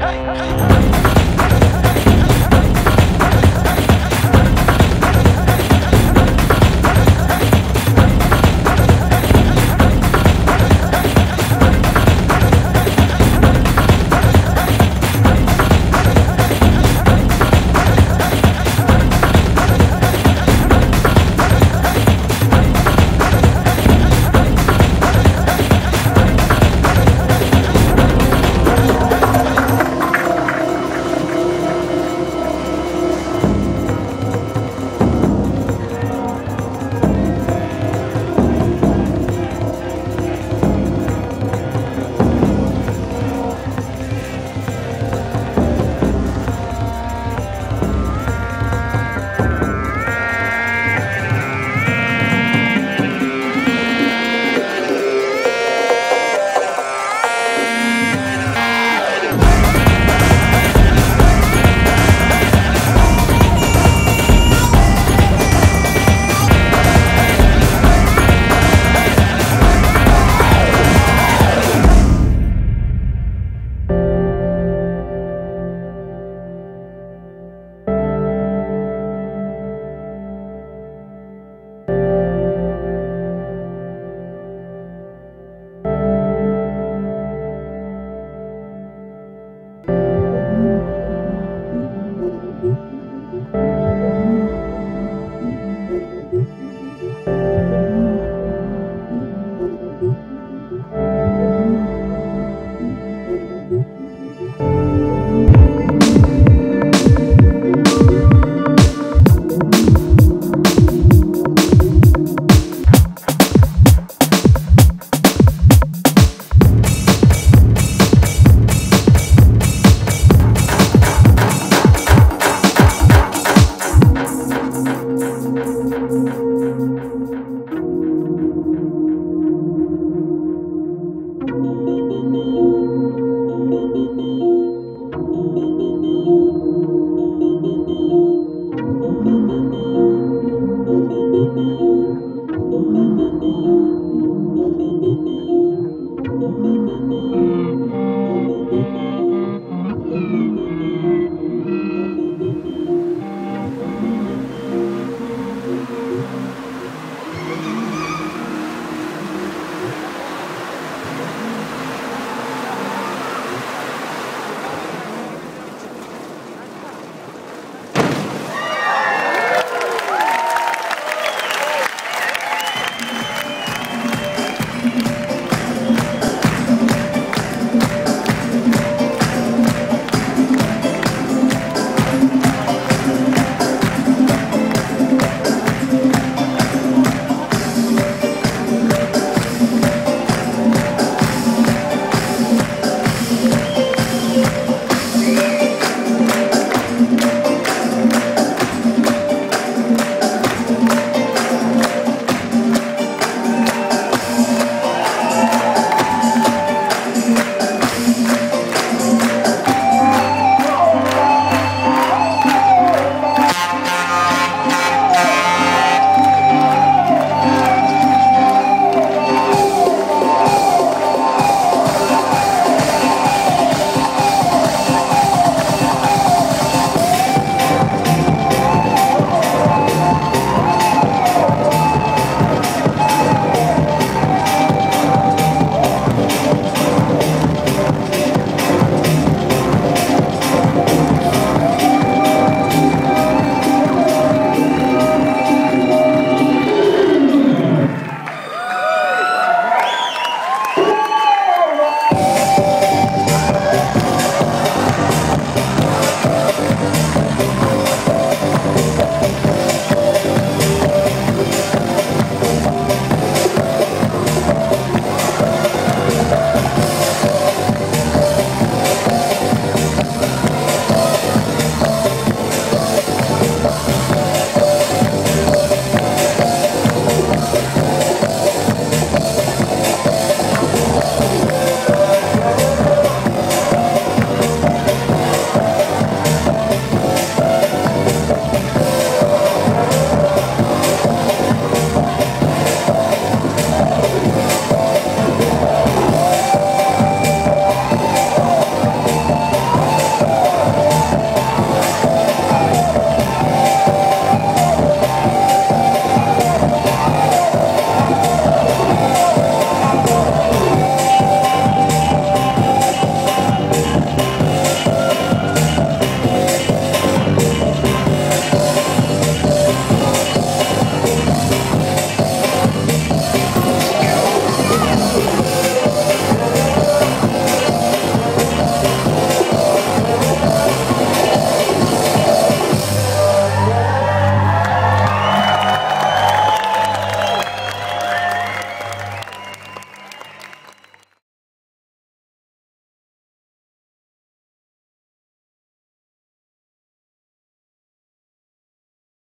hey, hey.